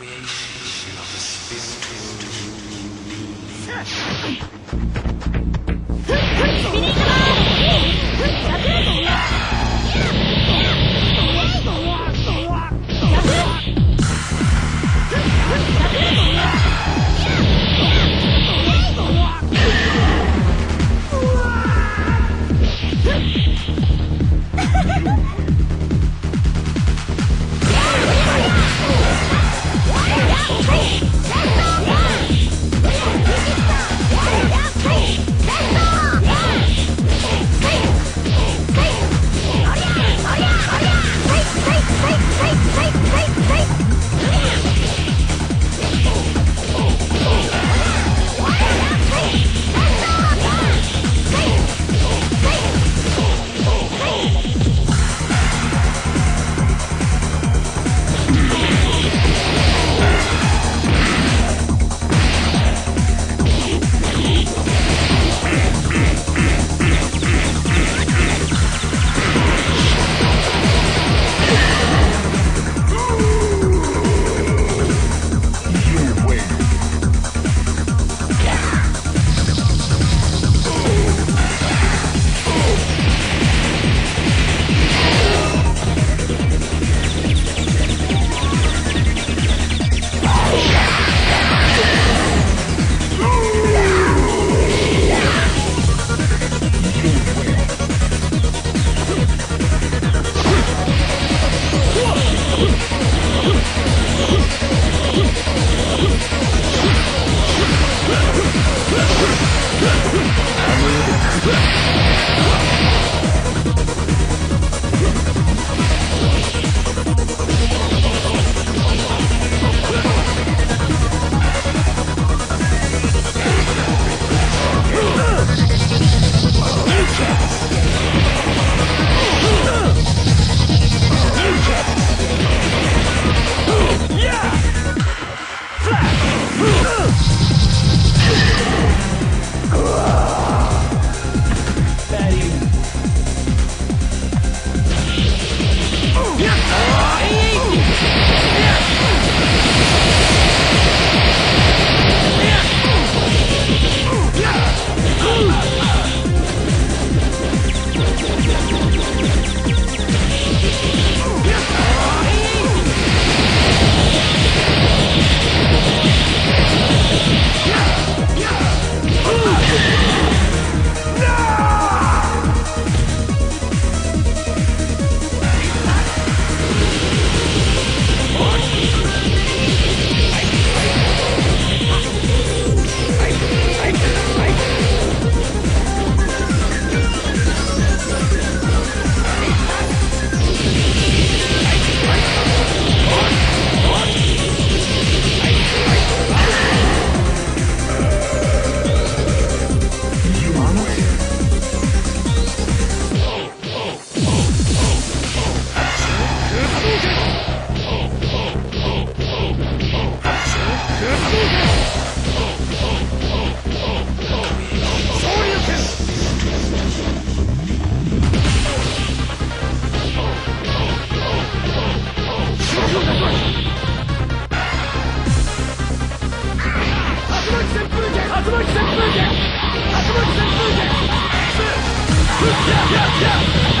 フリーカバー yeah!